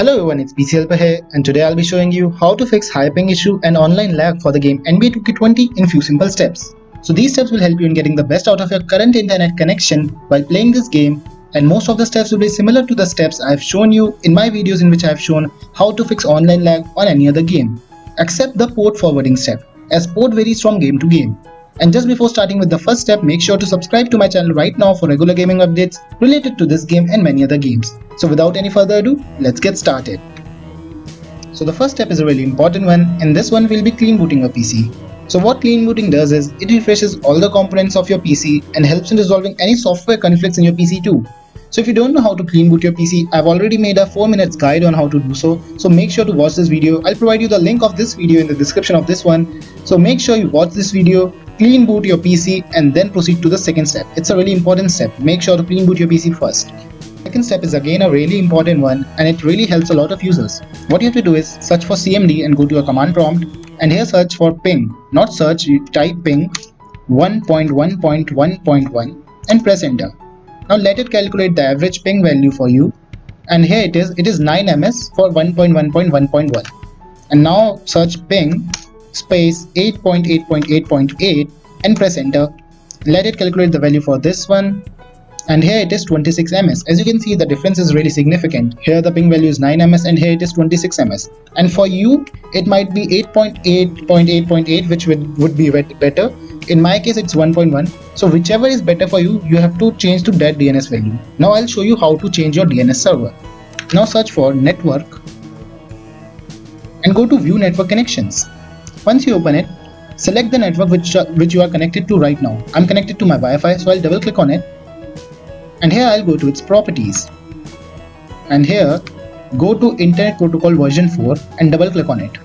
Hello everyone, it's PC Helper here and today I'll be showing you how to fix high ping issue and online lag for the game NBA 2K20 in few simple steps. So these steps will help you in getting the best out of your current internet connection while playing this game and most of the steps will be similar to the steps I've shown you in my videos in which I've shown how to fix online lag on any other game, except the port forwarding step as port varies from game to game. And just before starting with the first step, make sure to subscribe to my channel right now for regular gaming updates related to this game and many other games. So without any further ado, let's get started. So the first step is a really important one. and this one, we'll be clean booting your PC. So what clean booting does is, it refreshes all the components of your PC and helps in resolving any software conflicts in your PC too. So if you don't know how to clean boot your PC, I've already made a 4 minutes guide on how to do so. So make sure to watch this video. I'll provide you the link of this video in the description of this one. So make sure you watch this video, clean boot your PC and then proceed to the second step. It's a really important step. Make sure to clean boot your PC first. Second step is again a really important one and it really helps a lot of users. What you have to do is search for CMD and go to a command prompt and here search for ping. Not search, you type ping 1.1.1.1 and press enter. Now let it calculate the average ping value for you and here it is, it is 9 ms for 1.1.1.1 and now search ping space 8.8.8.8 and press enter. Let it calculate the value for this one. And here it is 26 ms as you can see the difference is really significant. Here the ping value is 9 ms and here it is 26 ms and for you it might be 8.8.8.8 which would, would be better. In my case it's 1.1 so whichever is better for you you have to change to that dns value. Now i'll show you how to change your dns server. Now search for network and go to view network connections. Once you open it select the network which, which you are connected to right now. I'm connected to my wi-fi so i'll double click on it. And here I'll go to its properties. And here go to internet protocol version 4 and double click on it.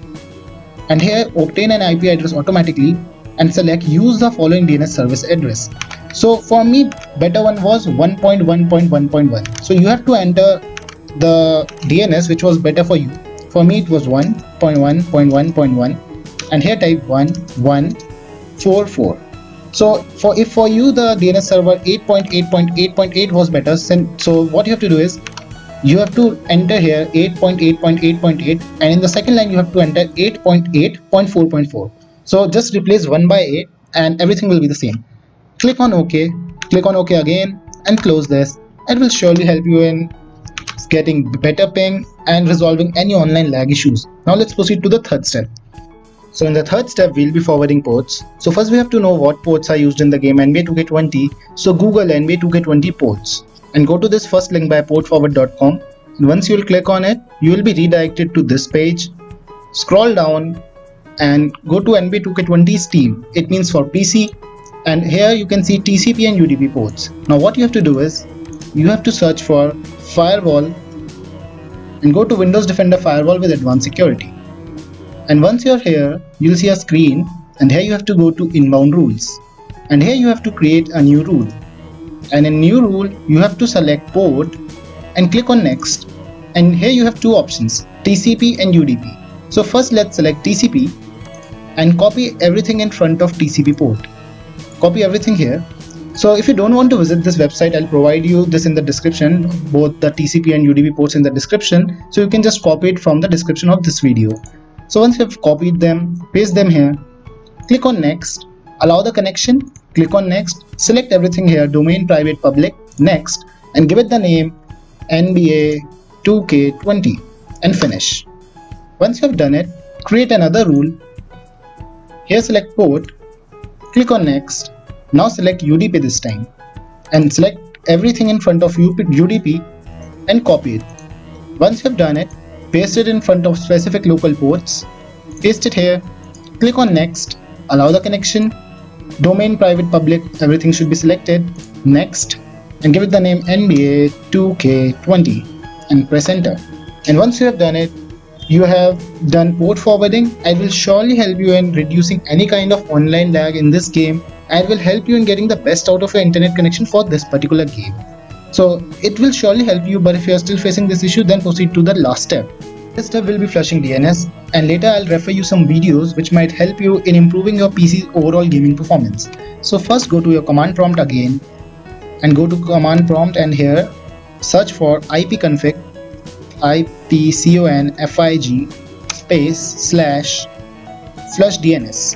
And here obtain an IP address automatically and select use the following DNS service address. So for me better one was 1.1.1.1 so you have to enter the DNS which was better for you. For me it was 1.1.1.1 and here type 1144 so for if for you the DNS server 8.8.8.8 was better, so what you have to do is you have to enter here 8.8.8.8 and in the second line you have to enter 8.8.4.4. So just replace 1 by 8 and everything will be the same. Click on OK, click on OK again and close this. It will surely help you in getting better ping and resolving any online lag issues. Now let's proceed to the third step. So in the third step, we'll be forwarding ports. So first we have to know what ports are used in the game NBA 2K20. So Google NBA 2K20 ports and go to this first link by portforward.com. And once you'll click on it, you will be redirected to this page. Scroll down and go to NBA 2K20 Steam. It means for PC. And here you can see TCP and UDP ports. Now what you have to do is, you have to search for firewall and go to Windows Defender Firewall with advanced security and once you're here you'll see a screen and here you have to go to inbound rules. And here you have to create a new rule. And in new rule you have to select port and click on next. And here you have two options TCP and UDP so first let's select TCP and copy everything in front of TCP port. Copy everything here. So if you don't want to visit this website I'll provide you this in the description both the TCP and UDP ports in the description. So you can just copy it from the description of this video so once you have copied them, paste them here, click on next, allow the connection, click on next, select everything here, domain, private, public, next, and give it the name NBA 2K20 and finish. Once you have done it, create another rule. Here select port, click on next, now select UDP this time. And select everything in front of UDP and copy it. Once you have done it, paste it in front of specific local ports, paste it here, click on next, allow the connection, domain private public everything should be selected, next and give it the name NBA 2K20 and press enter. And once you have done it, you have done port forwarding. I will surely help you in reducing any kind of online lag in this game and will help you in getting the best out of your internet connection for this particular game. So it will surely help you but if you are still facing this issue then proceed to the last step. This step will be flushing DNS and later I'll refer you some videos which might help you in improving your PC's overall gaming performance. So first go to your command prompt again and go to command prompt and here search for ipconfig ipconfig space slash flush DNS.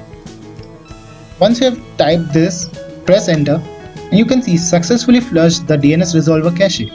Once you have typed this, press enter and you can see successfully flushed the DNS resolver cache.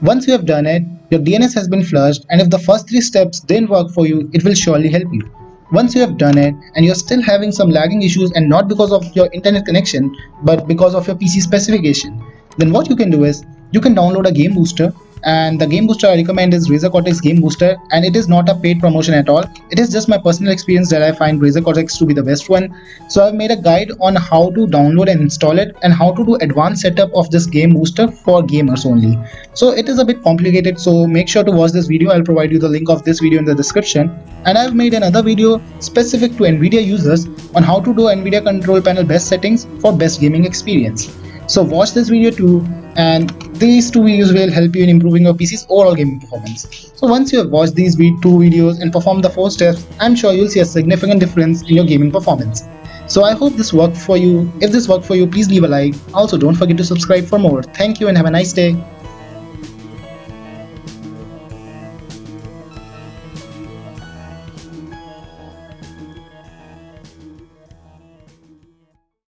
Once you have done it, your DNS has been flushed and if the first three steps didn't work for you, it will surely help you. Once you have done it and you're still having some lagging issues and not because of your internet connection but because of your PC specification, then what you can do is you can download a game booster and the game booster I recommend is Razer Cortex Game Booster and it is not a paid promotion at all. It is just my personal experience that I find Razer Cortex to be the best one. So I've made a guide on how to download and install it and how to do advanced setup of this game booster for gamers only. So it is a bit complicated so make sure to watch this video. I'll provide you the link of this video in the description. And I've made another video specific to NVIDIA users on how to do NVIDIA control panel best settings for best gaming experience. So watch this video too and these two videos will help you in improving your PC's overall gaming performance. So once you have watched these two videos and performed the 4 steps, I'm sure you'll see a significant difference in your gaming performance. So I hope this worked for you. If this worked for you, please leave a like. Also don't forget to subscribe for more. Thank you and have a nice day.